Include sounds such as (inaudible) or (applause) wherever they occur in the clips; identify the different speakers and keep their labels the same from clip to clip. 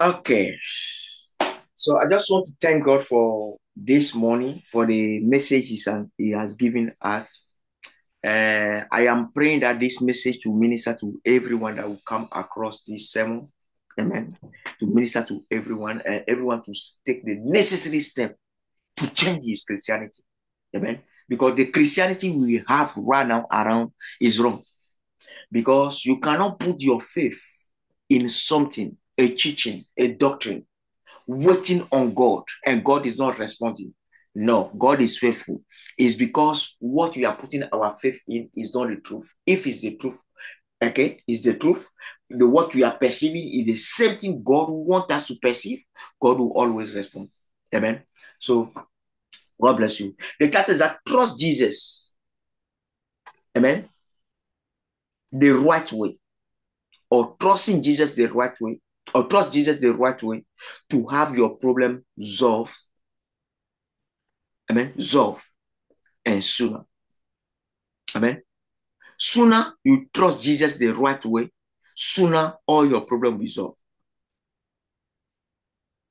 Speaker 1: Okay. So I just want to thank God for this morning, for the message He has given us. Uh, I am praying that this message will minister to everyone that will come across this sermon. Amen. To minister to everyone and everyone to take the necessary step to change his Christianity. Amen. Because the Christianity we have right now around is wrong. Because you cannot put your faith in something, a teaching, a doctrine, waiting on God, and God is not responding. No, God is faithful. It's because what we are putting our faith in is not the truth. If it's the truth, okay, is the truth. The what we are perceiving is the same thing God wants us to perceive. God will always respond. Amen. So God bless you. The cat is that trust Jesus. Amen. The right way. Or trusting Jesus the right way. Or trust Jesus the right way to have your problem solved. Amen. Solved. And sooner. Amen. Sooner you trust Jesus the right way, sooner all your problem will solved.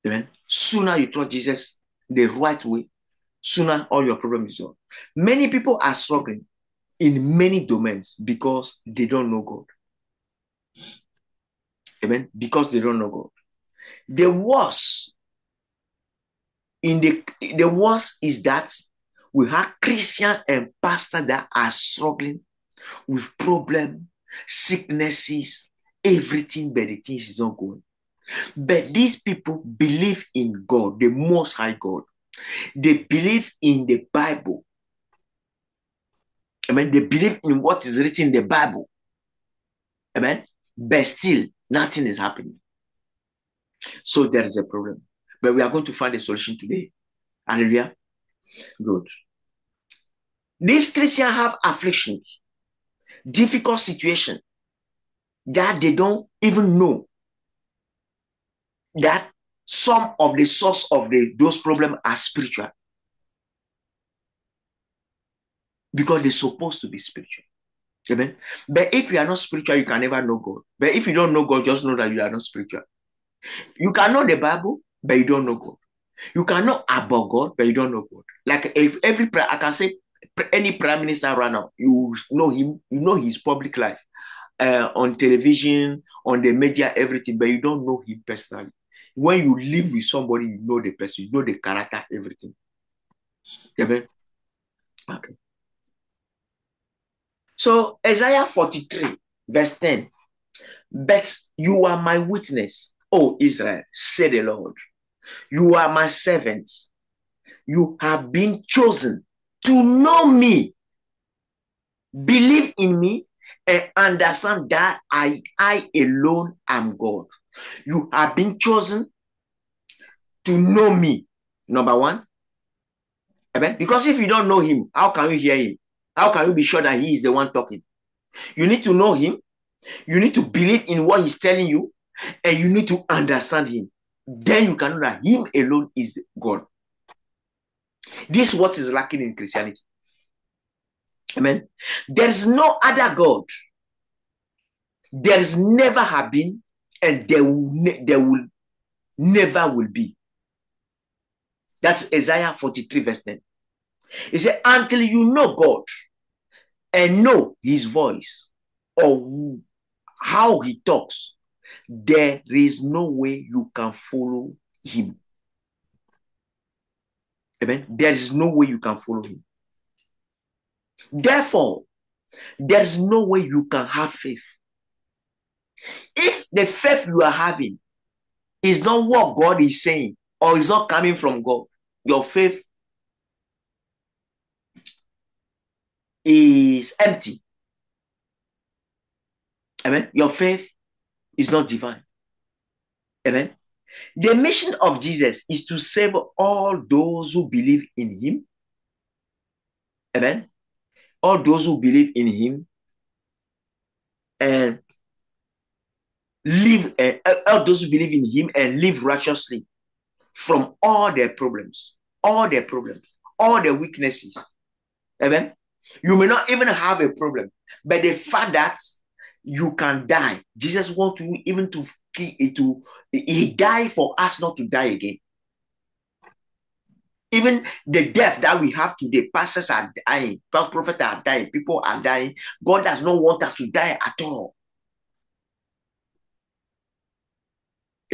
Speaker 1: Amen. Sooner you trust Jesus the right way, sooner all your problem is solved. Many people are struggling in many domains because they don't know God. Amen. Because they don't know God. The worst in the the worst is that we have Christian and pastor that are struggling with problem, sicknesses, everything, but the things is not going. But these people believe in God, the Most High God. They believe in the Bible. Amen. They believe in what is written in the Bible. Amen. But still, nothing is happening. So there is a problem. But we are going to find a solution today. Hallelujah. Good. These Christians have afflictions, difficult situation that they don't even know that some of the source of the those problems are spiritual because they're supposed to be spiritual amen but if you are not spiritual you can never know god but if you don't know god just know that you are not spiritual you can know the bible but you don't know god you can know about god but you don't know god like if every i can say any prime minister right now you know him you know his public life uh, on television on the media everything but you don't know him personally when you live with somebody, you know the person, you know the character, everything. Amen. Okay. So Isaiah 43, verse 10. But you are my witness, O Israel, said the Lord. You are my servant. You have been chosen to know me, believe in me, and understand that I, I alone am God. You have been chosen to know me, number one. Amen. Because if you don't know him, how can you hear him? How can you be sure that he is the one talking? You need to know him. You need to believe in what he's telling you, and you need to understand him. Then you can know that him alone is God. This is what is lacking in Christianity. Amen. There's no other God. There's never have been, and there will ne- there will never will be. That's Isaiah 43, verse 10. He said, Until you know God and know his voice or how he talks, there is no way you can follow him. Amen. There is no way you can follow him. Therefore, there's no way you can have faith. If the faith you are having is not what God is saying or is not coming from God, your faith is empty. Amen. Your faith is not divine. Amen. The mission of Jesus is to save all those who believe in him. Amen. All those who believe in him and live, uh, all those who believe in him and live righteously from all their problems, all their problems, all their weaknesses. Amen. You may not even have a problem, but the fact that you can die, Jesus wants you even to eh, to eh, he died for us not to die again. Even the death that we have today, pastors are dying, prophets are dying, people are dying. God does not want us to die at all.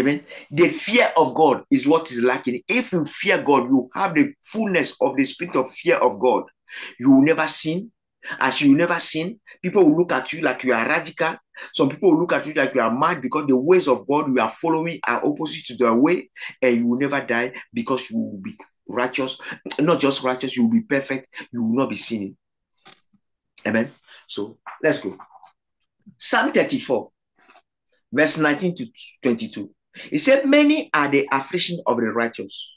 Speaker 1: Amen. The fear of God is what is lacking. If you fear God, you have the fullness of the spirit of fear of God. You will never sin. As you never sin, people will look at you like you are radical. Some people will look at you like you are mad because the ways of God you are following are opposite to their way, and you will never die because you will be righteous. Not just righteous, you will be perfect. You will not be sinning. Amen. So let's go. Psalm 34, verse 19 to 22. He said, Many are the affliction of the righteous.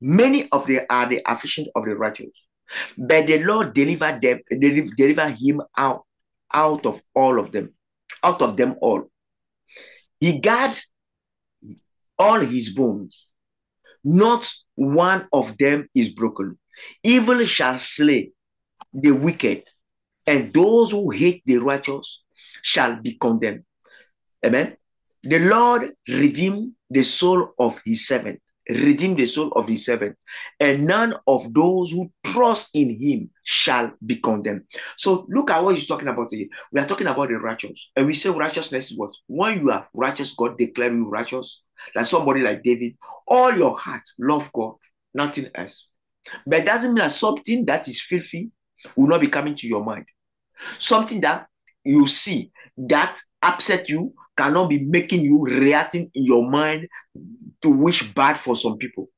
Speaker 1: Many of the are the affliction of the righteous. But the Lord delivered them, deliver him out, out of all of them, out of them all. He guards all his bones. Not one of them is broken. Evil shall slay the wicked, and those who hate the righteous shall be condemned. Amen. The Lord redeemed the soul of his servant, redeem the soul of his servant, and none of those who trust in him shall be condemned. So look at what he's talking about here. We are talking about the righteous, and we say righteousness is what? When you are righteous, God declare you righteous. Like somebody like David, all your heart love God, nothing else. But it doesn't mean that something that is filthy will not be coming to your mind. Something that you see that upset you cannot be making you reacting in your mind to wish bad for some people.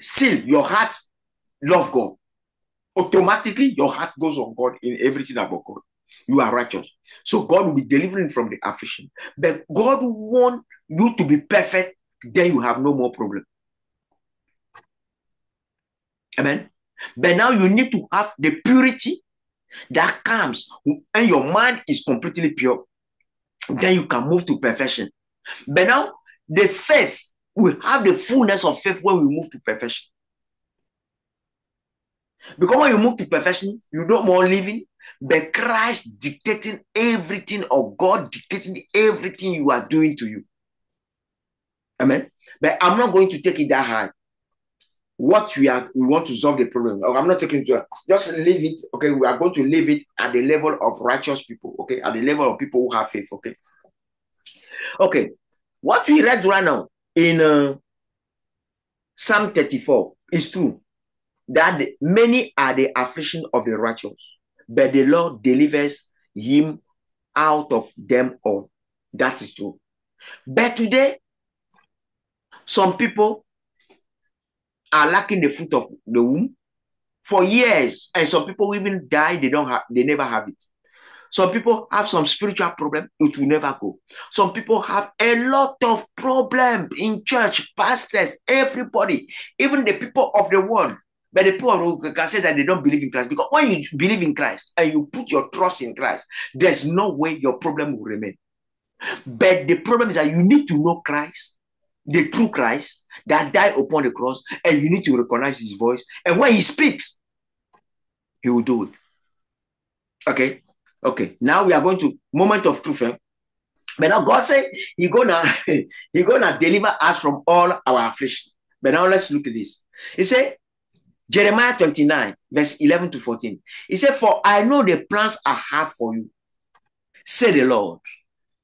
Speaker 1: Still, your heart love God. Automatically, your heart goes on God in everything about God. You are righteous. So God will be delivering from the affliction. But God want you to be perfect, then you have no more problem. Amen. But now you need to have the purity that comes and your mind is completely pure then you can move to perfection. But now, the faith, we have the fullness of faith when we move to perfection. Because when you move to perfection, you don't more living, but Christ dictating everything, or God dictating everything you are doing to you. Amen. But I'm not going to take it that high. What we are, we want to solve the problem. I'm not taking to just leave it. Okay, we are going to leave it at the level of righteous people. Okay, at the level of people who have faith. Okay. Okay, what we read right now in uh, Psalm 34 is true that many are the affliction of the righteous, but the Lord delivers him out of them all. That is true. But today, some people are lacking the fruit of the womb for years, and some people even die. They don't have. They never have it. Some people have some spiritual problem, it will never go. Some people have a lot of problem in church, pastors, everybody, even the people of the world. But the people can say that they don't believe in Christ because when you believe in Christ and you put your trust in Christ, there's no way your problem will remain. But the problem is that you need to know Christ, the true Christ that died upon the cross, and you need to recognize his voice. And when he speaks, he will do it. Okay. Okay, now we are going to moment of truth. Eh? But now God said He gonna (laughs) He gonna deliver us from all our affliction. But now let's look at this. He said, Jeremiah 29, verse 11 to 14. He said, For I know the plans I have for you, say the Lord.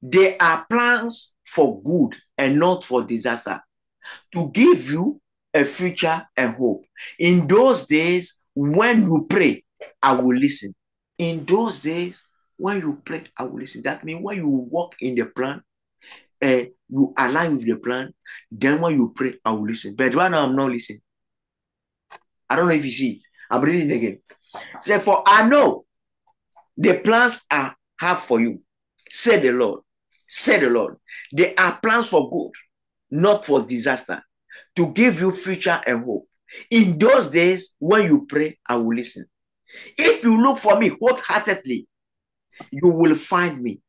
Speaker 1: They are plans for good and not for disaster, to give you a future and hope. In those days, when you pray, I will listen. In those days, when you pray, I will listen. That means when you walk in the plan, uh, you align with the plan, then when you pray, I will listen. But right now, I'm not listening. I don't know if you see it. I'm reading again. Say, for I know the plans I have for you, said the Lord. Said the Lord. They are plans for good, not for disaster, to give you future and hope. In those days, when you pray, I will listen. If you look for me wholeheartedly, you will find me.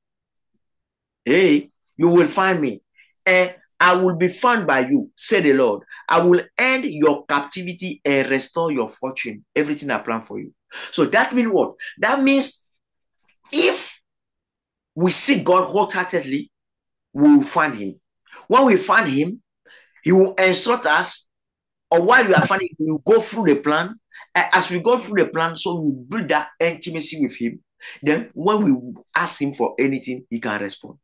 Speaker 1: Hey, you will find me. And I will be found by you, said the Lord. I will end your captivity and restore your fortune, everything I plan for you. So that means what? That means if we seek God wholeheartedly, we will find him. When we find him, he will instruct us, or while we are finding him, we will go through the plan. As we go through the plan, so we build that intimacy with him. Then when we ask him for anything, he can respond.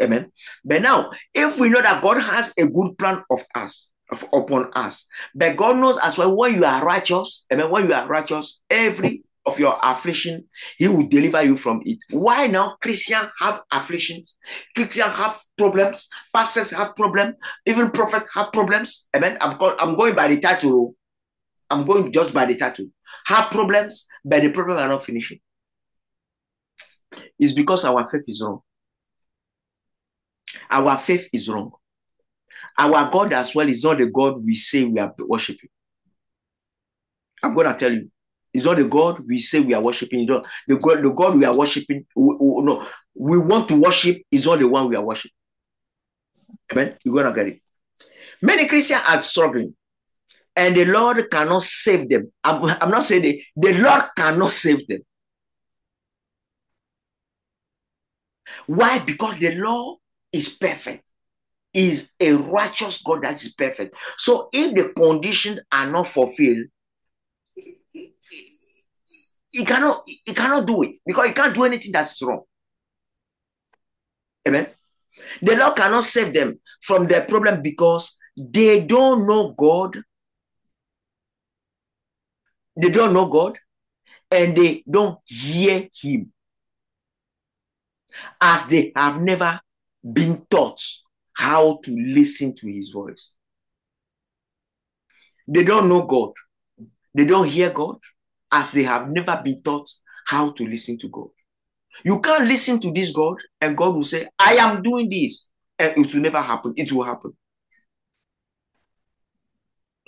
Speaker 1: Amen. But now, if we know that God has a good plan of us, of, upon us, but God knows as well when you are righteous, amen, when you are righteous, every of your affliction, he will deliver you from it. Why now Christians have afflictions? Christians have problems, pastors have problems, even prophets have problems. Amen. I'm, call, I'm going by the title. Oh. I'm going just by the title. Have problems, but the problem are not finishing. It's because our faith is wrong. Our faith is wrong. Our God as well is not the God we say we are worshiping. I'm going to tell you. It's not the God we say we are worshiping. the God, the God we are worshiping. We, we, no, we want to worship is not the one we are worshiping. Amen. You're gonna get it. Many Christians are struggling, and the Lord cannot save them. I'm, I'm not saying the, the Lord cannot save them. Why? Because the law is perfect. Is a righteous God that is perfect. So if the conditions are not fulfilled, he cannot he cannot do it because he can't do anything that's wrong. Amen. The Lord cannot save them from their problem because they don't know God. They don't know God and they don't hear Him as they have never been taught how to listen to His voice. They don't know God, they don't hear God as they have never been taught how to listen to God. You can't listen to this God and God will say, I am doing this. And it will never happen. It will happen.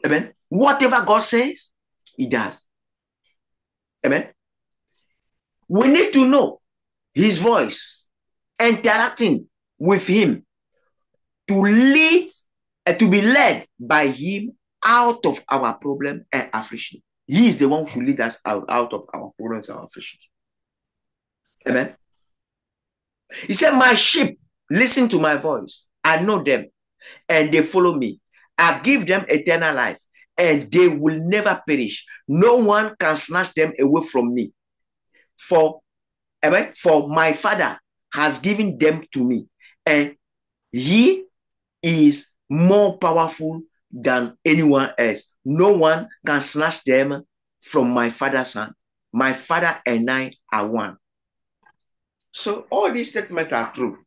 Speaker 1: Amen. Whatever God says, He does. Amen. We need to know His voice, interacting with Him to lead and to be led by Him out of our problem and affliction. He is the one who should lead us out, out of our problems and affliction. Amen. He said, My sheep listen to my voice. I know them and they follow me. I give them eternal life and they will never perish. No one can snatch them away from me. For, amen, for my Father has given them to me and he is more powerful than anyone else. No one can snatch them from my Father's hand. My Father and I are one. So all these statements are true.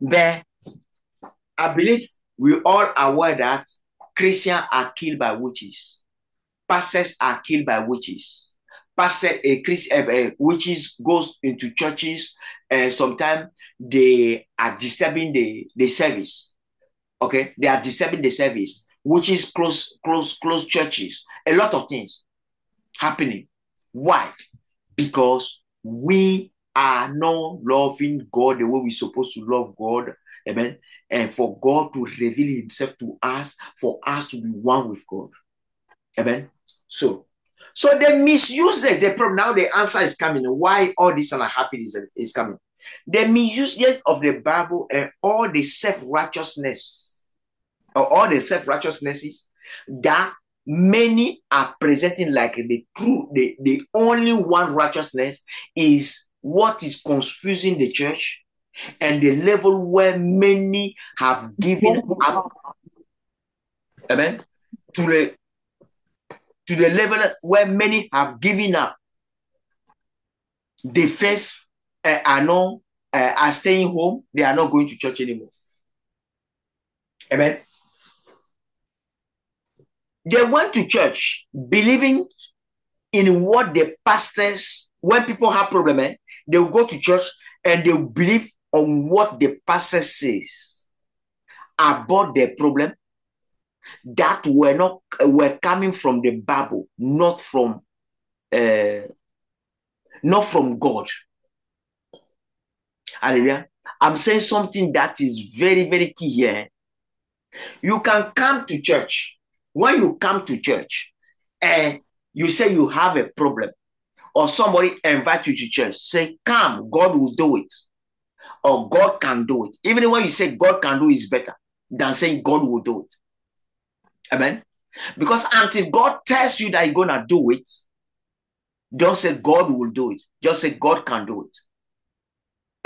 Speaker 1: But I believe we all are aware that Christians are killed by witches. Pastors are killed by witches. Pastor, a Christian, uh, witches goes into churches and sometimes they are disturbing the, the service. Okay, they are disturbing the service, which is close, close, close churches. A lot of things happening. Why? Because we are not loving God the way we're supposed to love God. Amen. And for God to reveal Himself to us, for us to be one with God. Amen. So, so they misuse. The problem now the answer is coming. Why all this unhappiness is, is coming? The misuse of the Bible and all the self-righteousness, or all the self-righteousnesses that many are presenting like the true, the, the only one righteousness is what is confusing the church and the level where many have given up. Amen. To the to the level where many have given up the faith uh, are not uh, are staying home. They are not going to church anymore. Amen. They went to church believing in what the pastors, when people have problem, eh, they will go to church and they will believe on what the pastor says about the problem that were not were coming from the Bible, not from uh, not from God. Hallelujah. I'm saying something that is very, very key here. You can come to church. When you come to church and you say you have a problem, or somebody invite you to church, say, Come, God will do it. or God can do it. Even when you say God can do it is better than saying God will do it. Amen. Because until God tells you that He's gonna do it, don't say God will do it. Just say God can do it.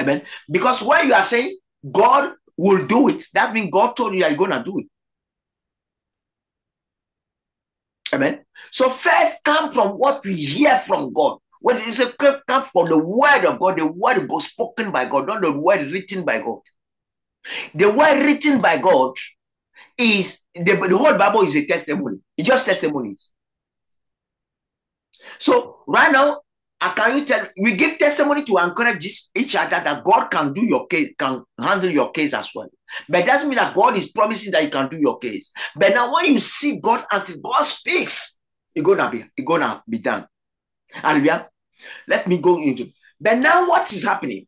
Speaker 1: Amen. Because when you are saying God will do it, that means God told you that you're gonna do it. Amen. So faith comes from what we hear from God. When it is a faith comes from the word of God, the word God spoken by God, not the word written by God. The word written by God is the, the whole Bible is a testimony. It's just testimonies. So right now, uh, can you tell we give testimony to encourage each other that God can do your case, can handle your case as well. But doesn't mean that God is promising that He can do your case. But now when you see God until God speaks, it's gonna be it's gonna be done. Hallelujah. Let me go into but now what is happening?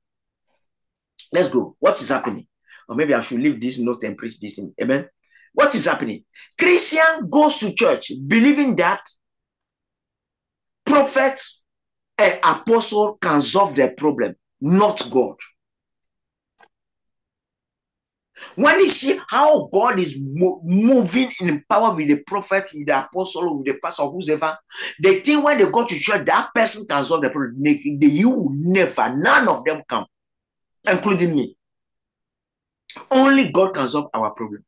Speaker 1: Let's go. What is happening? Or maybe I should leave this note and preach this in. Amen. What is happening? Christian goes to church believing that prophets and apostle can solve their problem, not God. When you see how God is mo- moving in power with the prophet, with the apostle, with the pastor, whoever, they think when they go to church, that person can solve the problem. They, they, you will never, none of them come, including me. Only God can solve our problem.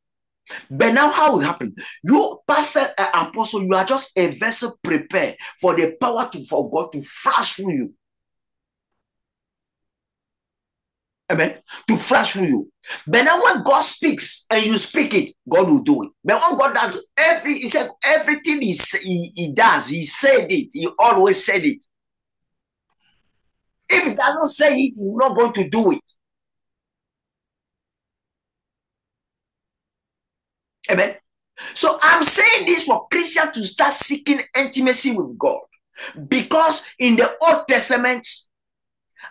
Speaker 1: But now, how it happen? You, pastor, uh, apostle, you are just a vessel prepared for the power to, for God to flash through you. Amen. To flash through you. But now, when God speaks and you speak it, God will do it. But when God does every, he said everything he, he, he does, he said it. He always said it. If he doesn't say it, he's not going to do it. Amen. So I'm saying this for Christians to start seeking intimacy with God. Because in the Old Testament,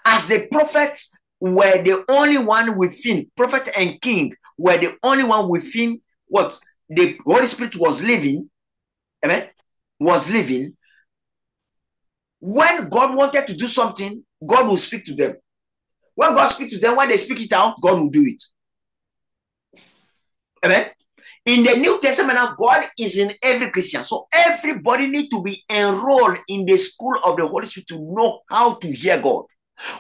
Speaker 1: as the prophets were the only one within, prophet and king were the only one within what the Holy Spirit was living, amen, was living. When God wanted to do something, God will speak to them. When God speaks to them, when they speak it out, God will do it. Amen. In the New Testament, God is in every Christian. So everybody need to be enrolled in the school of the Holy Spirit to know how to hear God.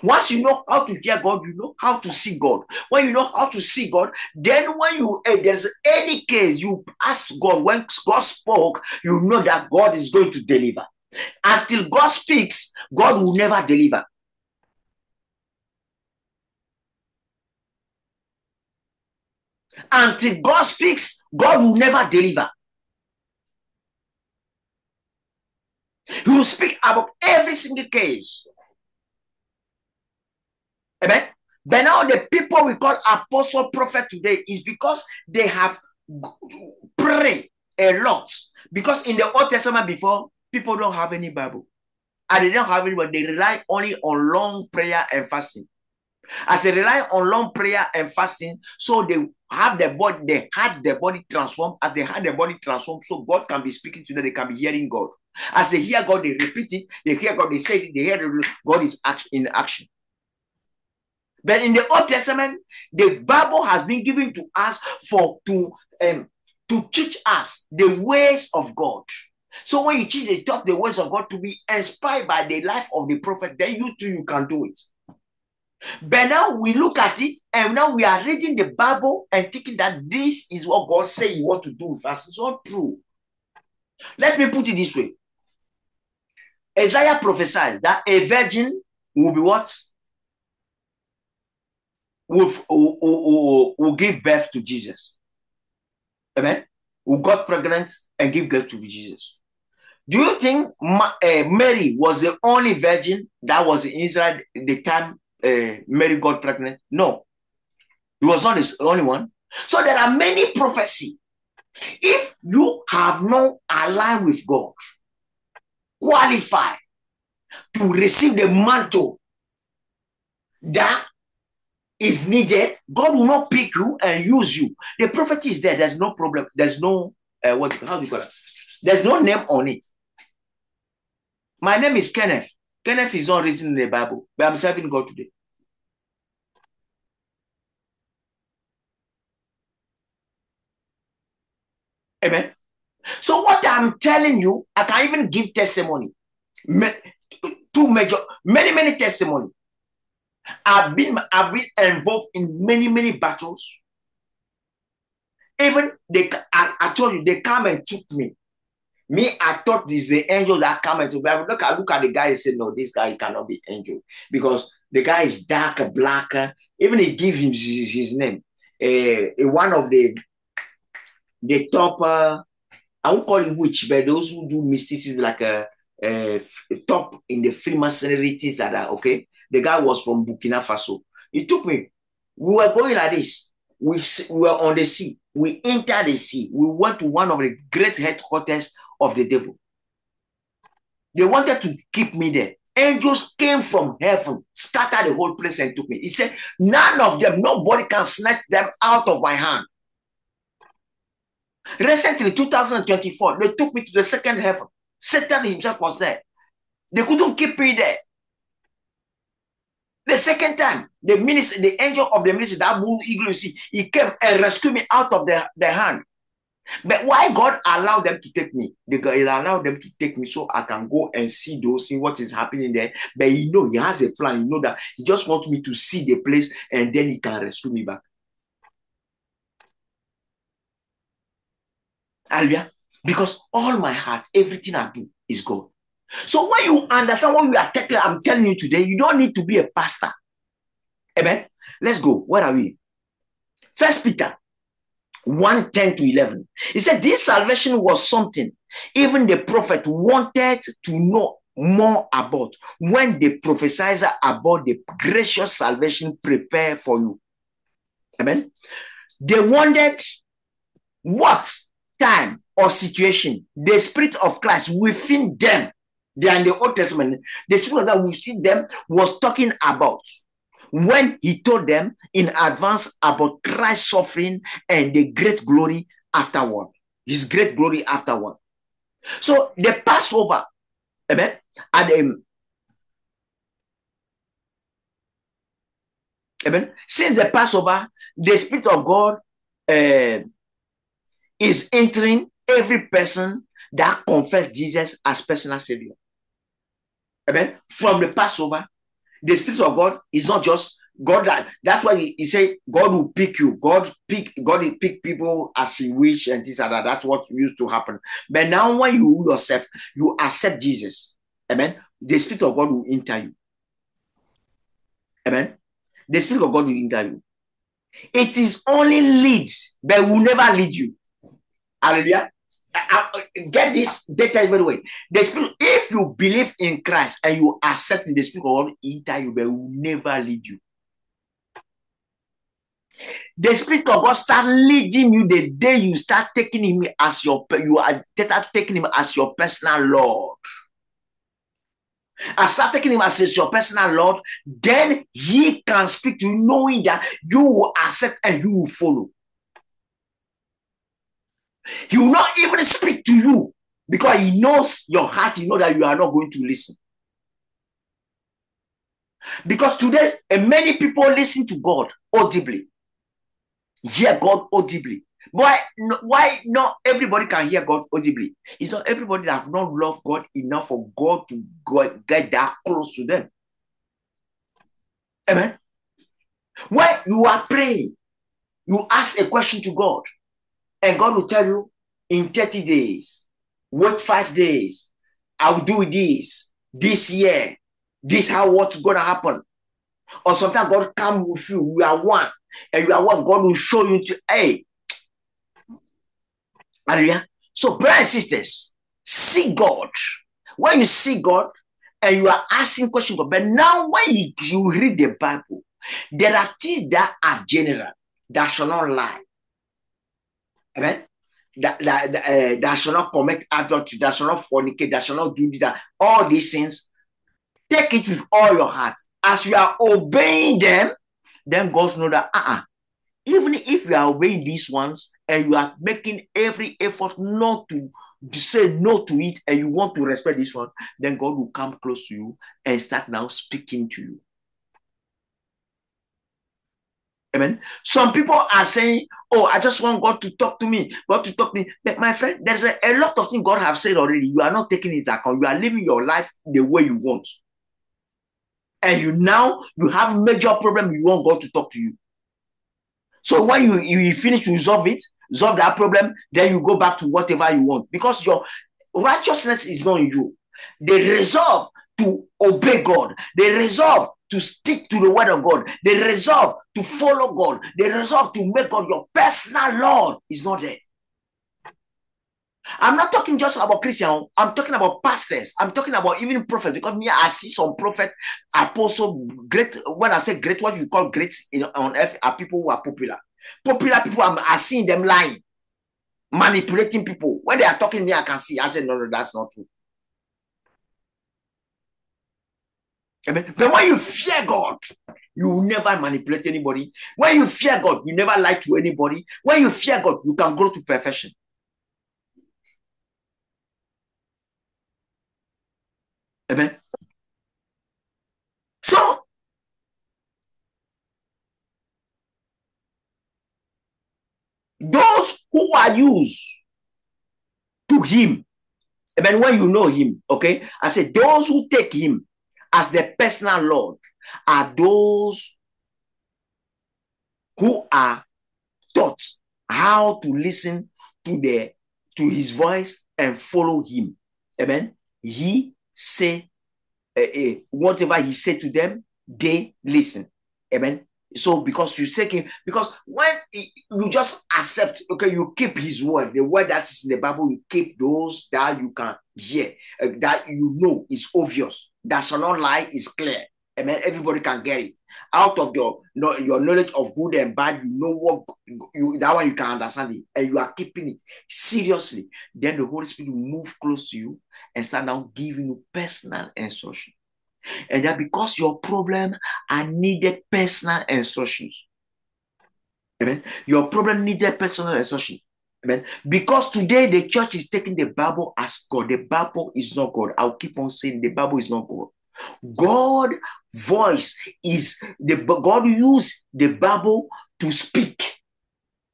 Speaker 1: Once you know how to hear God, you know how to see God. When you know how to see God, then when you eh, there's any case you ask God, when God spoke, you know that God is going to deliver. Until God speaks, God will never deliver. Until God speaks, God will never deliver. He will speak about every single case. Amen. But now the people we call apostle prophet today is because they have prayed a lot. Because in the Old Testament before, people don't have any Bible. And they don't have any, but they rely only on long prayer and fasting. As they rely on long prayer and fasting, so they have their body, they had their body transformed. As they had their body transformed, so God can be speaking to them, they can be hearing God. As they hear God, they repeat it, they hear God, they say it, they hear God is in action. But in the Old Testament, the Bible has been given to us for to um, to teach us the ways of God. So when you teach the talk the ways of God to be inspired by the life of the prophet, then you too you can do it. But now we look at it and now we are reading the Bible and thinking that this is what God said He want to do with us. It's not true. Let me put it this way. Isaiah prophesied that a virgin will be what? Will, will, will, will give birth to Jesus. Amen. Who got pregnant and give birth to Jesus. Do you think uh, Mary was the only virgin that was in Israel the time uh, Mary got pregnant? No, he was not the only one. So there are many prophecy. If you have not aligned with God, qualify to receive the mantle that is needed, God will not pick you and use you. The prophet is there. There's no problem. There's no uh, what? How do you call it? There's no name on it. My name is Kenneth. Kenneth is not reading the Bible, but I'm serving God today. Amen. So what I'm telling you, I can even give testimony. Two major, many, many testimony. I've been, I've been involved in many, many battles. Even they, I, I told you, they come and took me. Me, I thought this the angel that come and took me. I look, I look at the guy and say, no, this guy cannot be angel because the guy is darker, blacker. Even he give him his, his name. Uh, one of the the top uh, I won't call it witch, but those who do mysticism like a, a top in the Freemasonry things like that. Are okay, the guy was from Burkina Faso. He took me. We were going like this. We, we were on the sea. We entered the sea. We went to one of the great headquarters of the devil. They wanted to keep me there. Angels came from heaven, scattered the whole place, and took me. He said, None of them, nobody can snatch them out of my hand. Recently, 2024, they took me to the second heaven. Satan himself was there. They couldn't keep me there. The second time, the minister, the angel of the minister, that moved eagle, you see, he came and rescued me out of the, the hand. But why God allowed them to take me? They allowed them to take me so I can go and see those, see what is happening there. But you know, he has a plan. You know that he just wants me to see the place and then he can rescue me back. Hallelujah. Because all my heart, everything I do is God. So when you understand what we are taking, I'm telling you today, you don't need to be a pastor. Amen. Let's go. Where are we? First Peter 1 10 to 11. He said, This salvation was something even the prophet wanted to know more about when they prophesied about the gracious salvation prepared for you. Amen. They wondered what time or situation, the Spirit of Christ within them, they are in the Old Testament, the Spirit that within them was talking about when he told them in advance about Christ's suffering and the great glory afterward, his great glory afterward. So the Passover, amen, and um, amen. Since the Passover, the Spirit of God uh, is entering every person that confess Jesus as personal savior. Amen. From the Passover, the Spirit of God is not just God. That, that's why he, he said God will pick you. God pick God will pick people as he wish and this and that. That's what used to happen. But now when you yourself you accept Jesus, amen. The Spirit of God will enter you. Amen. The Spirit of God will enter you. It is only leads, but will never lead you. Hallelujah. I, I, get this data very well. The spirit, if you believe in Christ and you accept the spirit of God enter you, but will never lead you. The spirit of God start leading you the day you start taking him as your you are start taking him as your personal Lord. I start taking him as your personal Lord, then he can speak to you, knowing that you will accept and you will follow. He will not even speak to you because he knows your heart, he knows that you are not going to listen. Because today, eh, many people listen to God audibly, hear God audibly. Why, why not everybody can hear God audibly? It's not everybody that have not loved God enough for God to go, get that close to them. Amen. When you are praying, you ask a question to God. And God will tell you in 30 days, wait five days, I'll do this this year. This how what's gonna happen. Or sometimes God come with you. We are one, and you are one. God will show you to hey. Hallelujah. So, brothers and sisters, see God. When you see God and you are asking questions, but now when you, you read the Bible, there are things that are general that shall not lie. Amen. That, that, uh, that shall not commit adultery, that shall not fornicate, that shall not do that. All these things, take it with all your heart. As you are obeying them, then God know that uh-uh, even if you are obeying these ones and you are making every effort not to say no to it and you want to respect this one, then God will come close to you and start now speaking to you. Amen. Some people are saying, Oh, I just want God to talk to me, God to talk to me. But my friend, there's a, a lot of things God have said already. You are not taking it account. You are living your life the way you want. And you now you have major problem. You want God to talk to you. So when you, you finish to resolve it, solve that problem, then you go back to whatever you want. Because your righteousness is not in you. They resolve to obey God. They resolve to stick to the word of God. They resolve to follow God. They resolve to make God your personal Lord. Is not there. I'm not talking just about Christian. Oh. I'm talking about pastors. I'm talking about even prophets because me, I see some prophet, apostle, great. When I say great, what you call great in, on earth are people who are popular. Popular people, I'm I seeing them lying, manipulating people. When they are talking to me, I can see. I say, no, no, that's not true. Amen. But when you fear God, you will never manipulate anybody. When you fear God, you never lie to anybody. When you fear God, you can grow to perfection. Amen. So, those who are used to him, amen, when you know him, okay, I said, those who take him as the personal Lord are those who are taught how to listen to the to his voice and follow him. Amen. He say uh, uh, whatever he said to them, they listen. Amen. So because you take him, because when you just accept, okay, you keep his word, the word that is in the Bible, you keep those that you can hear, uh, that you know is obvious, that shall not lie is clear. Amen. Everybody can get it out of your your knowledge of good and bad. You know what you that one you can understand it, and you are keeping it seriously. Then the Holy Spirit will move close to you and start now giving you personal instruction. And that because your problem are needed personal instructions. Amen. Your problem needed personal instruction. Amen. Because today the church is taking the Bible as God. The Bible is not God. I'll keep on saying the Bible is not God. God voice is the God use the Bible to speak.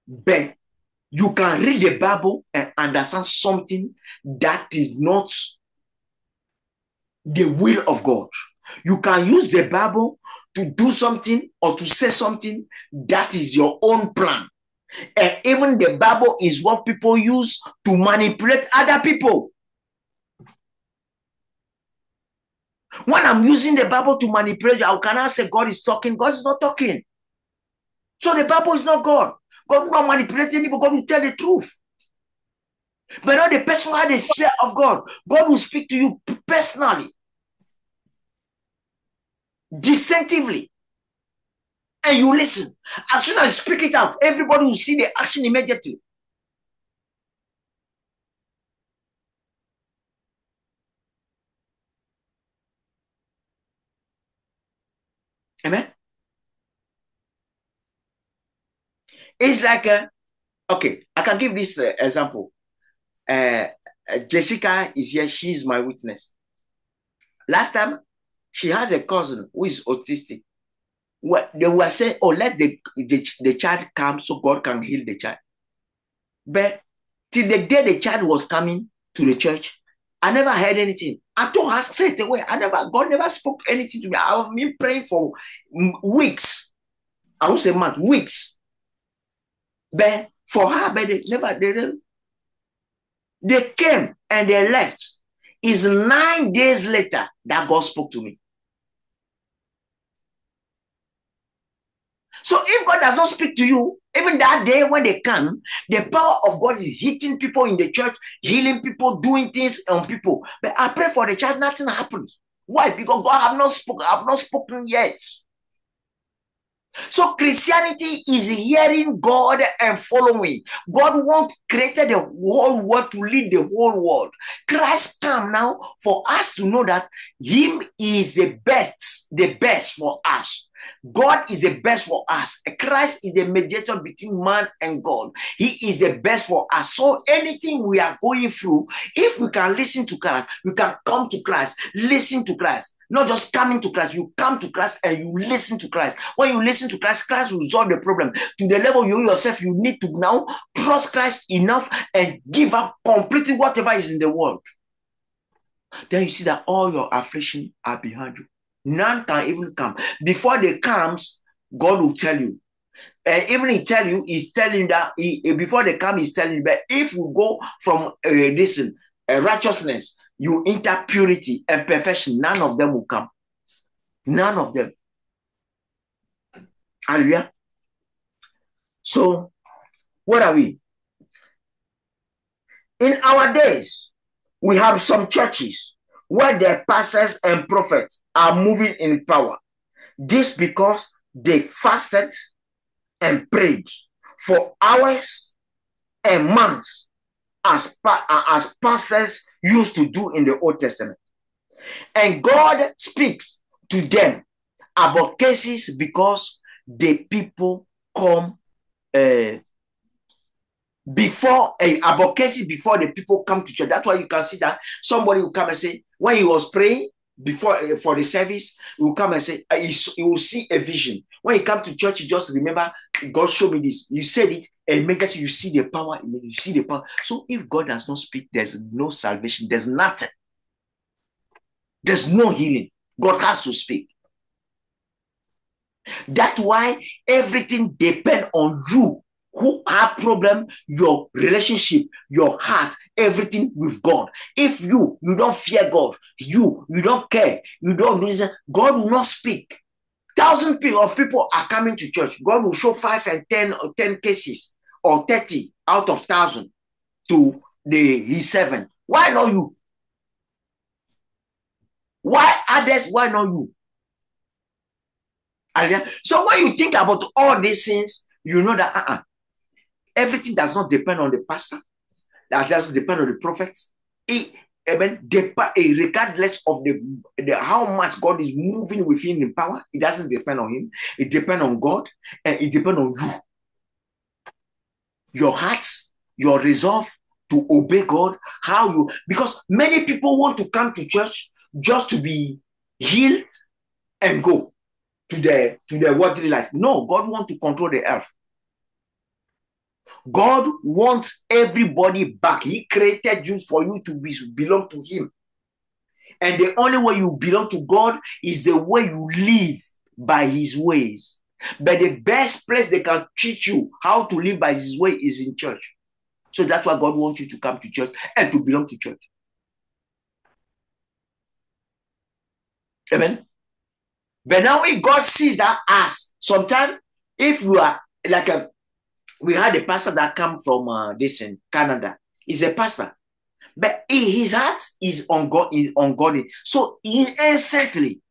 Speaker 1: But you can read the Bible and understand something that is not the will of God. You can use the Bible to do something or to say something that is your own plan. And even the Bible is what people use to manipulate other people. When I'm using the Bible to manipulate you, how can I say God is talking? God is not talking. So the Bible is not God. God will not manipulate anybody. God will tell the truth. But not the person who had the fear of God. God will speak to you personally, distinctively. And you listen. As soon as I speak it out, everybody will see the action immediately. Amen. It's like, a, okay, I can give this uh, example. Uh, uh, Jessica is here. She's my witness. Last time, she has a cousin who is autistic. Well, they were saying, oh, let the, the, the child come so God can heal the child. But till the day the child was coming to the church, I never heard anything. I told her straight away. I never, God never spoke anything to me. I've been praying for weeks. I won't say months, weeks. But for her, but they never, they, they came and they left. Is nine days later that God spoke to me. So if God does not speak to you, even that day when they come, the power of God is hitting people in the church, healing people, doing things on people. But I pray for the child, nothing happens. Why? Because God have not spoken, have not spoken yet. So Christianity is hearing God and following. God won't created the whole world to lead the whole world. Christ come now for us to know that Him is the best, the best for us. God is the best for us. Christ is the mediator between man and God. He is the best for us. So anything we are going through, if we can listen to Christ, we can come to Christ, listen to Christ. Not just coming to Christ, you come to Christ and you listen to Christ. When you listen to Christ, Christ will resolve the problem to the level you yourself you need to now trust Christ enough and give up completely whatever is in the world. Then you see that all your affliction are behind you. None can even come. Before they comes, God will tell you. And even he tell you, he's telling that he, before they come, he's telling you. But if you go from uh, this uh, righteousness, you enter purity and perfection, none of them will come. None of them. Hallelujah. So, what are we? In our days, we have some churches where their pastors and prophets are moving in power. This because they fasted and prayed for hours and months as, as pastors used to do in the Old Testament. And God speaks to them about cases because the people come uh, before uh, about cases before the people come to church. That's why you can see that somebody will come and say, when he was praying, before uh, for the service, he will come and say, uh, he, will see a vision. When he come to church, he just remember, God showed me this. You said it, and make us you see the power, you see the power. So if God does not speak, there's no salvation, there's nothing. There's no healing. God has to speak. That's why everything depends on you who have problem your relationship your heart everything with god. If you you don't fear god you you don't care you don't do this god will not speak. Thousand people of people are coming to church. God will show five and ten or ten cases or 30 out of thousand to the his seven why not you? Why others why not you? So when you think about all these things you know that uh-uh, Everything does not depend on the pastor. That doesn't depend on the prophet. It, amen. Eh, regardless of the, the how much God is moving within in power, it doesn't depend on him. It depends on God and it depends on you. Your heart, your resolve to obey God, how you because many people want to come to church just to be healed and go to their to their worldly life. No, God wants to control the earth. God wants everybody back. He created you for you to be, belong to Him. And the only way you belong to God is the way you live by His ways. But the best place they can teach you how to live by His way is in church. So that's why God wants you to come to church and to belong to church. Amen. But now if God sees that as sometimes if you are like a we had a pastor that come from uh, this in Canada. He's a pastor, but his heart is on God, is ungodly. So instantly,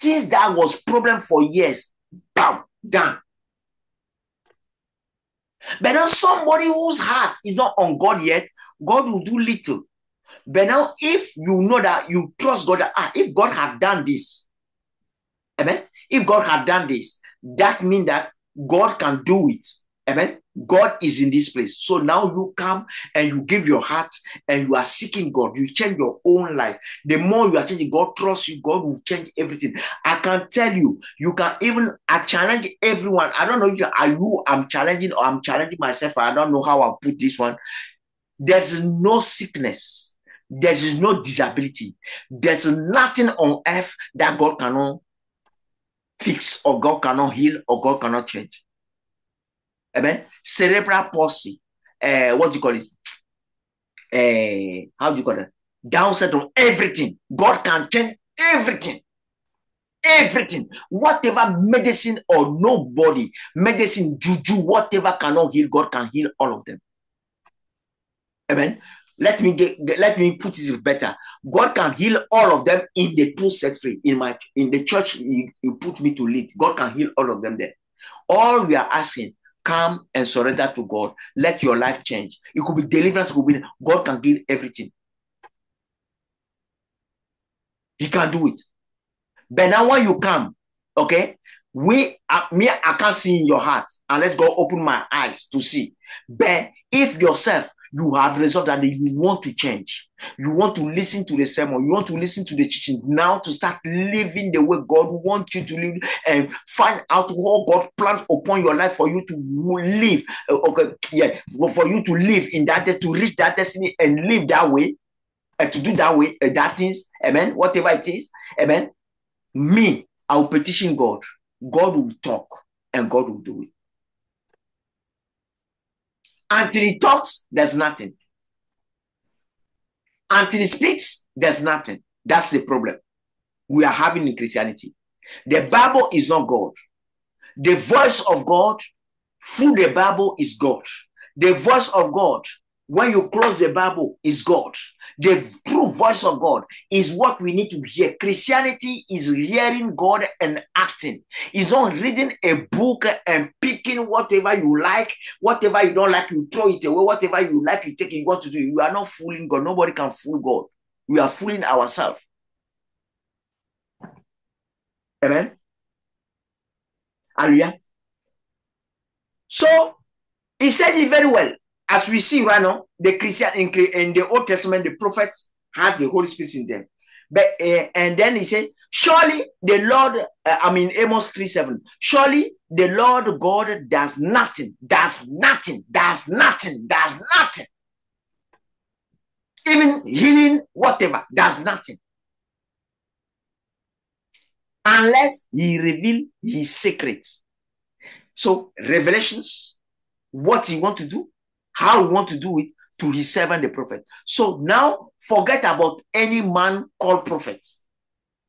Speaker 1: things that was problem for years, bam, done. But now somebody whose heart is not on God yet, God will do little. But now, if you know that you trust God, that ah, if God had done this, amen. If God had done this, that means that God can do it. Amen. God is in this place. So now you come and you give your heart and you are seeking God. You change your own life. The more you are changing, God trusts you, God will change everything. I can tell you, you can even I challenge everyone. I don't know if you are you, I'm challenging or I'm challenging myself. I don't know how I'll put this one. There's no sickness, there is no disability, there's nothing on earth that God cannot fix or God cannot heal or God cannot change. Amen. Cerebral palsy. Uh, what do you call it? Uh, how do you call it? Down syndrome. Everything. God can change everything. Everything. Whatever medicine or nobody, medicine, juju, whatever cannot heal, God can heal all of them. Amen. Let me get, let me put it better. God can heal all of them in the Truth Sets Free. In my in the church you, you put me to lead. God can heal all of them there. All we are asking come and surrender to God. Let your life change. It could be deliverance, it could be God can give everything. He can do it. But now when you come, okay, we uh, me I can't see in your heart unless God open my eyes to see. But if yourself you have resolved that you want to change, you want to listen to the sermon, you want to listen to the teaching now to start living the way God wants you to live and find out what God plans upon your life for you to live. Uh, okay, yeah, for you to live in that to reach that destiny and live that way, and uh, to do that way, uh, that things, amen. Whatever it is, amen. Me, I will petition God God will talk and God will do it. Until he talks, there's nothing. Until he speaks, there's nothing. That's the problem we are having in Christianity. The Bible is not God. The voice of God through the Bible is God. The voice of God when you close the Bible is God. The true voice of God is what we need to hear. Christianity is hearing God and acting. It's not reading a book and picking whatever you like, whatever you don't like, you throw it away, whatever you like, you take it, you want to do. You are not fooling God. Nobody can fool God. We are fooling ourselves. Amen. Hallelujah. So he said it very well as we see right now, the Christian in, in the Old Testament, the prophets had the Holy Spirit in them. But uh, and then he said, Surely the Lord, uh, I mean Amos 3 7, surely the Lord God does nothing, does nothing, does nothing, does nothing. Even healing, whatever, does nothing. Unless he reveal his secrets. So revelations, what he want to do, how we want to do it to his servant, the prophet. So now forget about any man called prophet,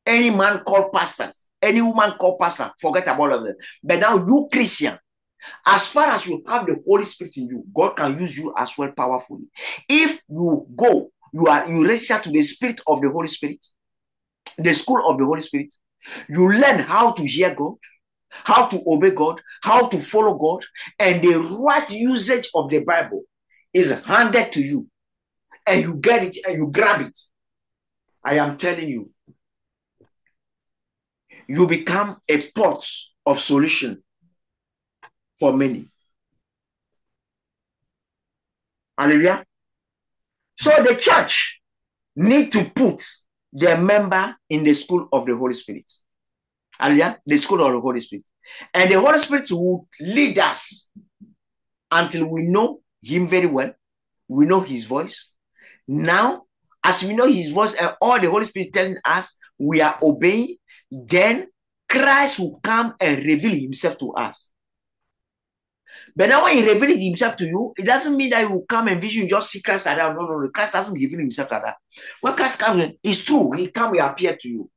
Speaker 1: any man called pastors, any woman called pastor. Forget about all of them. But now you Christian, as far as you have the Holy Spirit in you, God can use you as well powerfully. If you go, you are you register to the Spirit of the Holy Spirit, the school of the Holy Spirit. You learn how to hear God, how to obey God, how to follow God, and the right usage of the Bible is handed to you, and you get it and you grab it. I am telling you, you become a pot of solution for many. Hallelujah. So the church need to put their member in the school of the Holy Spirit. Hallelujah. The school of the Holy Spirit. And the Holy Spirit will lead us until we know Him very well. We know His voice. Now, as we know His voice and all the Holy Spirit telling us we are obeying, then Christ will come and reveal Himself to us. But now when he reveals himself to you, it doesn't mean that he will come and vision just see Christ that. No, no, no. Christ doesn't reveal himself like that. When Christ comes, it's true. He come, he appear to you.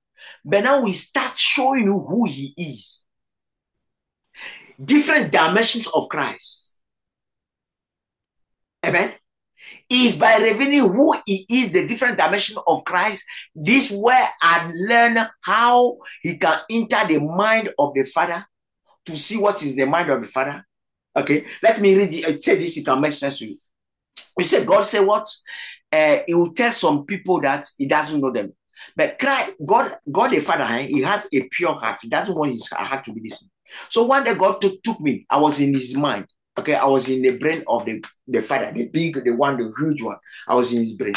Speaker 1: But now we start showing you who he is. Different dimensions of Christ. Amen. Is by revealing who he is, the different dimension of Christ. This way I learn how he can enter the mind of the Father to see what is the mind of the Father. Okay, let me read it. Say this, it can make sense to you. You say God say what? Uh, he will tell some people that he doesn't know them. But Christ, God, God the Father, eh, he has a pure heart. He doesn't want his heart to be this. So one day God took, took me. I was in his mind. Okay, I was in the brain of the, the Father, the big, the one, the huge one. I was in his brain.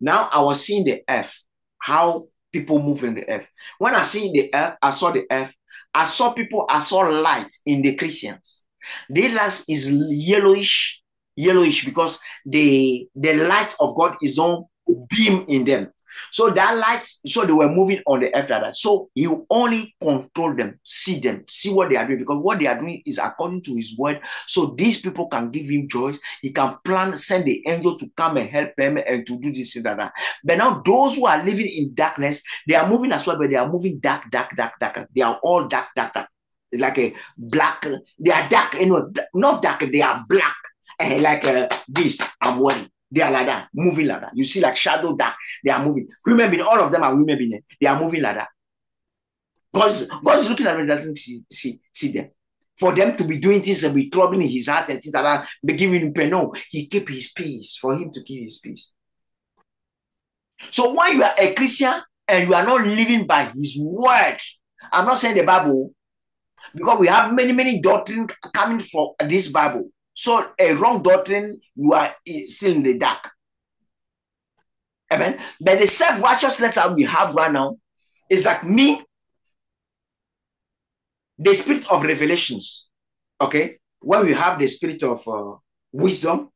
Speaker 1: Now I was seeing the earth, how people move in the earth. When I see the earth, I saw the earth. I saw people, I saw light in the Christians. The light is yellowish, yellowish because the the light of God is on beam in them. So that light, so they were moving on the earth like that. So you only control them, see them, see what they are doing, because what they are doing is according to his word. So these people can give him joy. He can plan, send the angel to come and help them and to do this and that. But now those who are living in darkness, they are moving as well, but they are moving dark, dark, dark, dark. They are all dark, dark, dark. Like a black, they are dark, anyway, not dark, they are black. And like uh, this, I'm wearing. They are like that, moving like that. You see, like shadow that they are moving. Women being, all of them are women being, they are moving like that. God's, God's looking at them, doesn't see, see, see them. For them to be doing things and be troubling his heart and things like that, be giving him pain. No, he keep his peace for him to keep his peace. So when you are a Christian and you are not living by his word, I'm not saying the Bible, Because we have many, many doctrine coming from this Bible. So a wrong doctrine, you are still in the dark. Amen. But the self-righteousness that we have right now is like me, the spirit of revelations. Okay. When we have the spirit of uh, wisdom,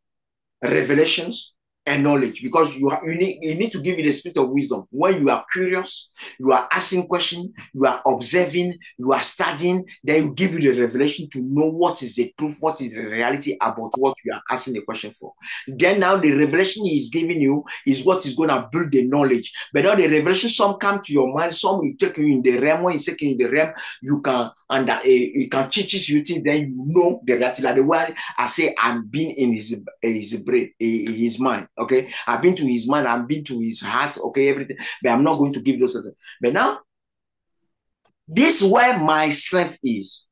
Speaker 1: revelations, and knowledge because you, you need you need to give you the spirit of wisdom. When you are curious you are asking questions you are observing you are studying then you give you the revelation to know what is the truth what is the reality about what you are asking the question for. Then now the revelation he is giving you is what is going to build the knowledge. But now the revelation some come to your mind some will take you in the realm. When you take you in the realm you can and uh, you can teach you things then you know the reality. Like the way i say i'm being in his his brain his mind Okay, I've been to his mind, I've been to his heart, okay, everything, but I'm not going to give those. But now, this is where my strength is.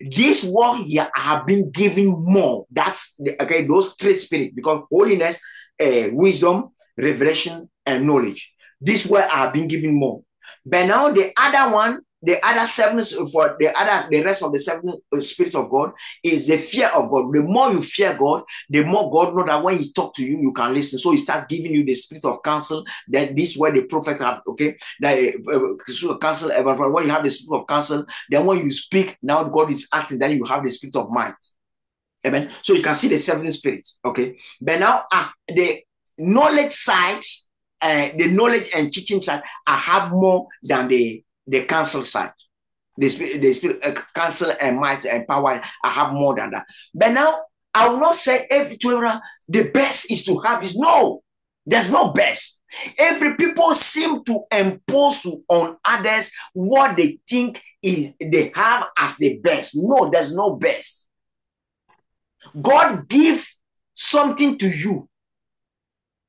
Speaker 1: This what I have been given more. That's okay, those three spirits because holiness, uh, wisdom, revelation, and knowledge. This where I have been given more. But now the other one the other seven for the other the rest of the seven uh, spirits of God is the fear of God. The more you fear God, the more God know that when He talk to you, you can listen. So He start giving you the spirit of counsel. That this where the prophet have okay that uh, uh counsel. When you have the spirit of counsel, then when you speak, now God is acting. Then you have the spirit of might. Amen. So you can see the seven spirits. Okay, but now ah the knowledge side. Uh, the knowledge and teaching side, I have more than the the counsel side. The spirit, the spirit, uh, counsel and might and power. I have more than that. But now I will not say every to everyone the best is to have this. No, there's no best. Every people seem to impose to, on others what they think is they have as the best. No, there's no best. God give something to you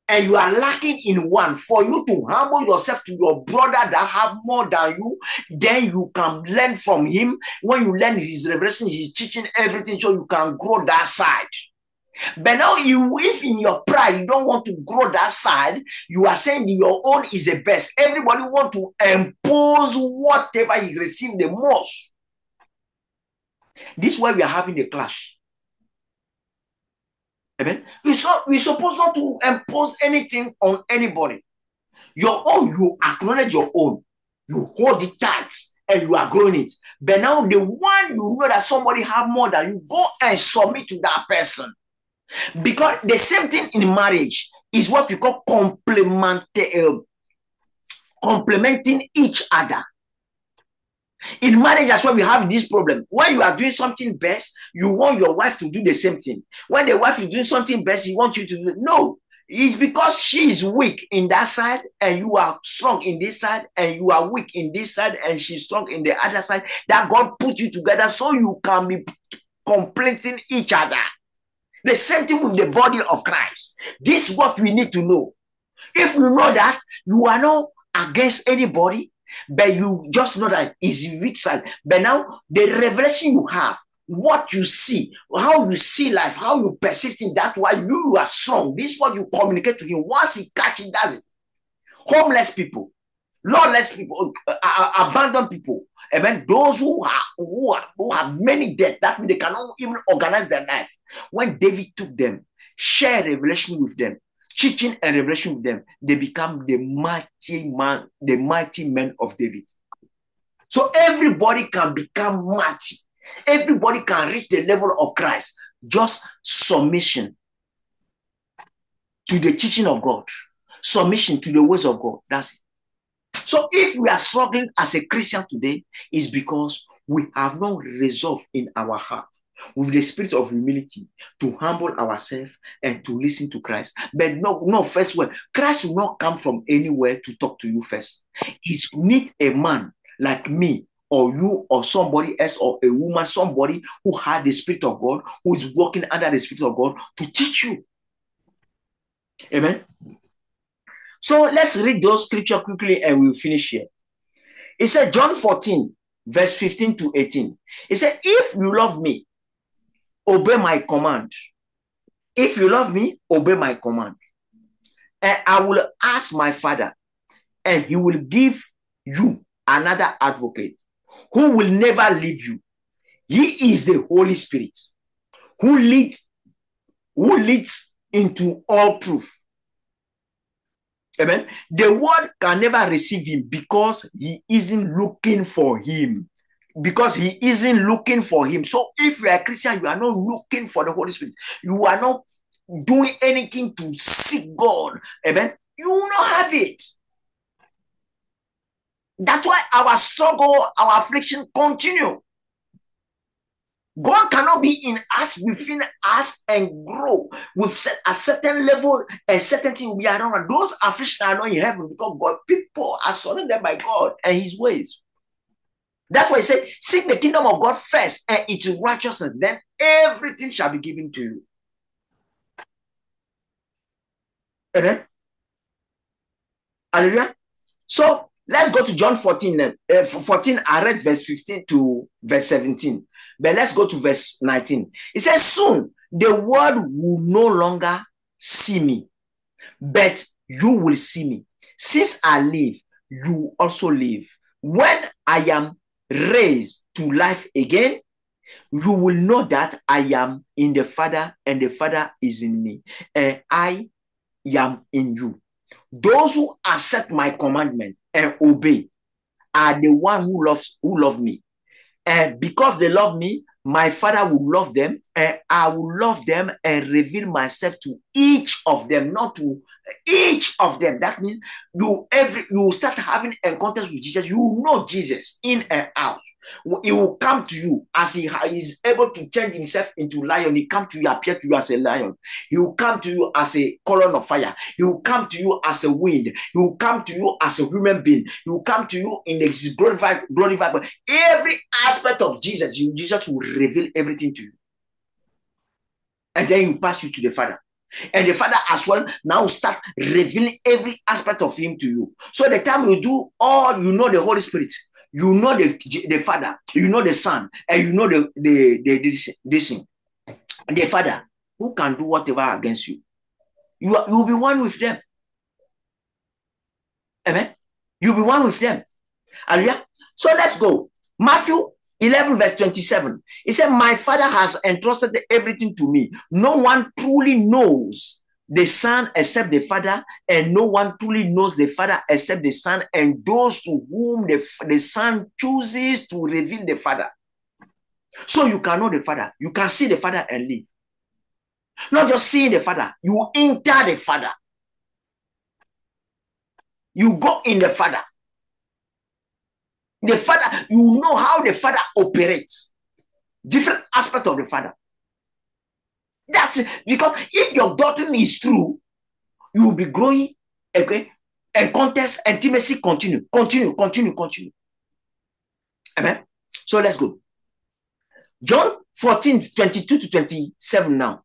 Speaker 1: and you are lacking in one, for you to humble yourself to your brother that have more than you, then you can learn from him. When you learn his revelation, he's teaching everything so you can grow that side. But now, you, if in your pride you don't want to grow that side, you are saying your own is the best. Everybody want to impose whatever he received the most. This is why we are having a clash. Amen. We so we supposed not to impose anything on anybody. Your own, you acknowledge your own, you hold it tight, and you are growing it. But now the one you know that somebody have more than you, go and submit to that person. Because the same thing in marriage is what we call complement, uh, complementing each other. In marriage, that's why we have this problem. When you are doing something best, you want your wife to do the same thing. When the wife is doing something best, he wants you to do it. No, it's because she is weak in that side and you are strong in this side and you are weak in this side and she's strong in the other side that God put you together so you can be completing each other. The same thing with the body of Christ. This is what we need to know. If you know that you are not against anybody, but you just know that is weak side. But now the revelation you have, what you see, how you see life, how you perceive things, that's why you are strong. This is what you communicate to him. Once he catches, does it. Homeless people, lawless people, uh, uh, uh abandoned people, and then those who are who are who have many debt, that means they cannot even organize their life. When David took them, share revelation with them, teaching and revelation with them, they become the mighty man, the mighty men of David. So everybody can become mighty. Everybody can reach the level of Christ. Just submission to the teaching of God, submission to the ways of God. That's it. So if we are struggling as a Christian today, it's because we have no resolve in our heart with the spirit of humility to humble ourselves and to listen to Christ. But no, no, first one, Christ will not come from anywhere to talk to you first. He need a man like me or you or somebody else or a woman, somebody who had the spirit of God, who is walking under the spirit of God to teach you. Amen. So let's read those scripture quickly and we'll finish here. It said John 14, verse 15 to 18. It said, If you love me, obey my command. If you love me, obey my command. And I will ask my father, and he will give you another advocate who will never leave you. He is the Holy Spirit who leads who leads into all truth. Amen. The world can never receive him because he isn't looking for him. Because he isn't looking for him. So if you are a Christian, you are not looking for the Holy Spirit. You are not doing anything to seek God. Amen. You will not have it. That's why our struggle, our affliction continue. God cannot be in us, within us, and grow with a certain level, a certain thing will be around. Those afflictions are not in heaven because God, people are surrounded by God and His ways. That's why He said, Seek the kingdom of God first and its righteousness, then everything shall be given to you. Amen. Hallelujah. So Let's go to John 14. Uh, 14, I read verse 15 to verse 17. But let's go to verse 19. It says, Soon the world will no longer see me, but you will see me. Since I live, you also live. When I am raised to life again, you will know that I am in the Father and the Father is in me, and I am in you. Those who accept my commandment and obey are the one who loves who love me. And because they love me, my father will love them, and I will love them and reveal myself to each of them, not to each of them. That means you every you start having encounters with Jesus. You will know Jesus in and out. He will come to you as he is able to change himself into lion. He come to you, appear to you as a lion. He will come to you as a column of fire. He will come to you as a wind. He will come to you as a human being. He will come to you in his glorified, glorified. Every aspect of Jesus, you, Jesus will reveal everything to you, and then he pass you to the Father. And the Father as well now start revealing every aspect of Him to you. So the time you do all, you know the Holy Spirit, you know the, the Father, you know the Son, and you know the the the this, this thing. The Father, who can do whatever against you. You, are, you will be one with them. Amen. You'll be one with them. Hallelujah. So let's go. Matthew 11 verse 27 he said my father has entrusted everything to me. No one truly knows the son except the father and no one truly knows the father except the son and those to whom the, the son chooses to reveal the father. So you can know the father. You can see the father and live. Not just seeing the father. You enter the father. You go in the father the father, you know how the father operates. Different aspect of the father. That's it. Because if your doctrine is true, you will be growing, okay? And contest, intimacy continue, continue, continue, continue. Amen. So let's go. John 14, 22 to 27 now.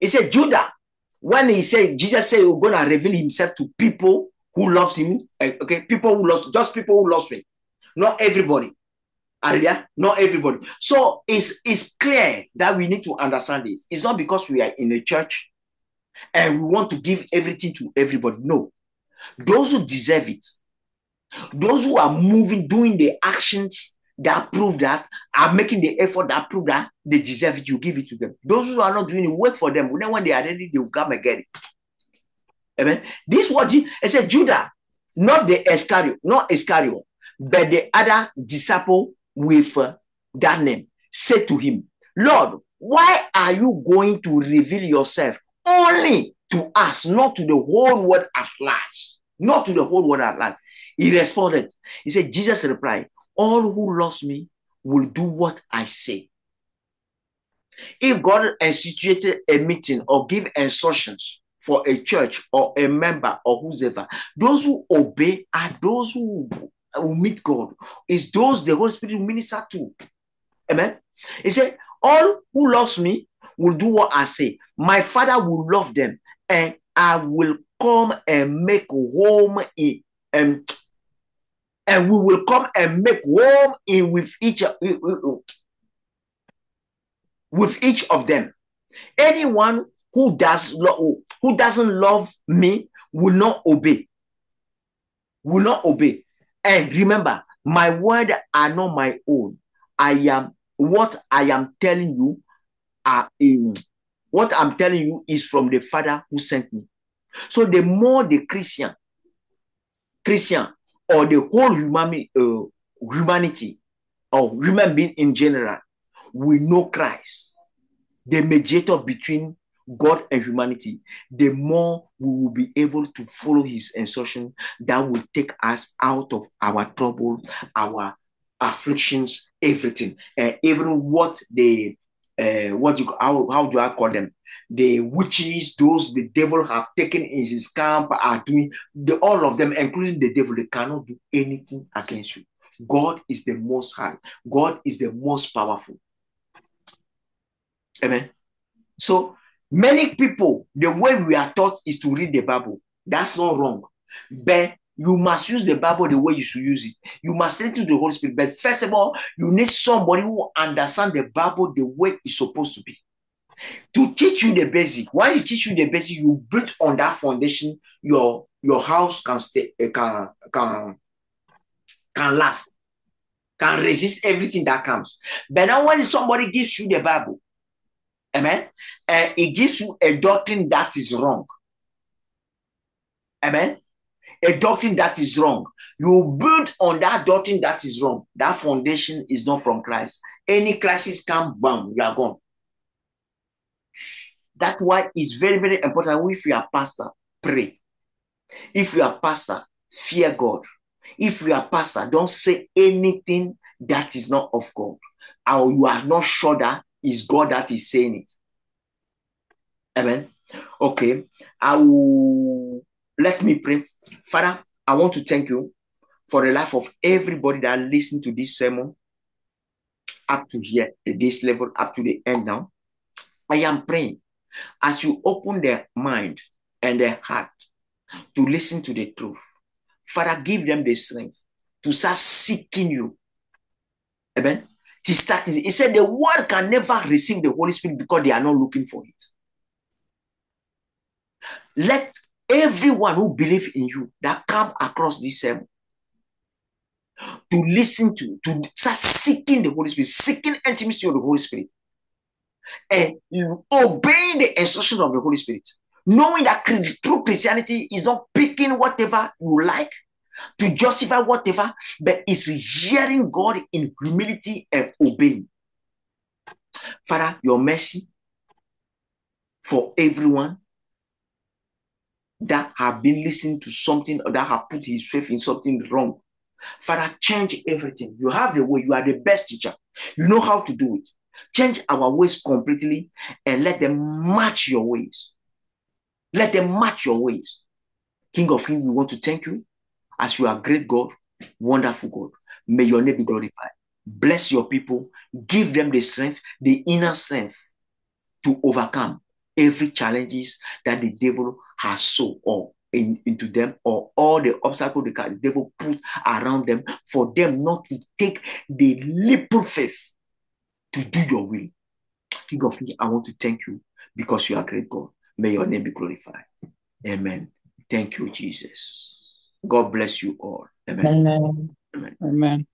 Speaker 1: He said, Judah, when he said, Jesus said, we're going to reveal himself to people who loves him, eh, okay, people who loves, just people who loves him. Not everybody. Hallelujah. Not everybody. So it's, it's clear that we need to understand this. It's not because we are in a church and we want to give everything to everybody. No. Those who deserve it, those who are moving, doing the actions that prove that, are making the effort that prove that they deserve it, you give it to them. Those who are not doing it, wait for them. Then when they are ready, they will come and get it. Amen. This what I said, Judah, not the Iscariot, not Iscariot, but the other disciple with uh, that name said to him, Lord, why are you going to reveal yourself only to us, not to the whole world at large? Not to the whole world at large. He responded, He said, Jesus replied, All who loves me will do what I say. If God instituted a meeting or give instructions for a church or a member or whosoever, those who obey are those who Uh, will meet God. It's those the Holy Spirit will minister to. Amen. He said, All who loves me will do what I say. My father will love them, and I will come and make home in um, and we will come and make home in with each uh, uh, with each of them. Anyone who does who doesn't love me will not obey. Will not obey. And remember, My word are not my own. I am what I am telling you are in what I'm telling you is from the Father who sent me. So the more the Christian, Christian, or the whole humanity, uh, humanity or human being in general, we know Christ, the mediator between God and humanity, the more we will be able to follow his instruction that will take us out of our trouble, our afflictions, everything, and even what the uh, what you how, how do I call them? The witches, those the devil have taken in his camp are doing the, all of them, including the devil, they cannot do anything against you. God is the most high. God is the most powerful. Amen. So many people, the way we are taught is to read the Bible. That's not wrong. But you must use the Bible the way you should use it. You must listen to the Holy Spirit. But first of all, you need somebody who understands the Bible the way it's supposed to be. To teach you the basic. Once you teach you the basic, you build on that foundation. Your your house can stay uh, can can can last, can resist everything that comes. But now when somebody gives you the Bible, amen, and it gives you a doctrine that is wrong. Amen a doctrine that is wrong. You build on that doctrine that is wrong. That foundation is not from Christ. Any crisis come, bam, you are gone. That's why it's very, very important. If you are pastor, pray. If you are pastor, fear God. If you are pastor, don't say anything that is not of God. Or you are not sure that is God that is saying it. Amen. Okay. I will let me pray. Father, I want to thank you for the life of everybody that listened to this sermon up to here, this level, up to the end now. I am praying as you open their mind and their heart to listen to the truth. Father, give them the strength to start seeking you. Amen. Start, he said the world can never receive the Holy Spirit because they are not looking for it. Let everyone who believe in you that come across this sermon to listen to, to start seeking the Holy Spirit, seeking intimacy of the Holy Spirit, and obeying the instruction of the Holy Spirit, knowing that true Christianity is not picking whatever you like to justify whatever, but is hearing God in humility and obeying. Father, your mercy for everyone that have been listening to something or that have put his faith in something wrong. Father, change everything. You have the way, you are the best teacher. You know how to do it. Change our ways completely and let them match your ways. Let them match your ways. King of Kings, we want to thank you as you are great God, wonderful God. May your name be glorified. Bless your people. Give them the strength, the inner strength to overcome every challenges that the devil has so or in, into them or all the obstacles the devil put around them for them not to take the little faith to do your will. King of me, I want to thank you because you are great God. May your name be glorified. Amen. Thank you, Jesus. God bless you all.
Speaker 2: Amen. Amen. Amen.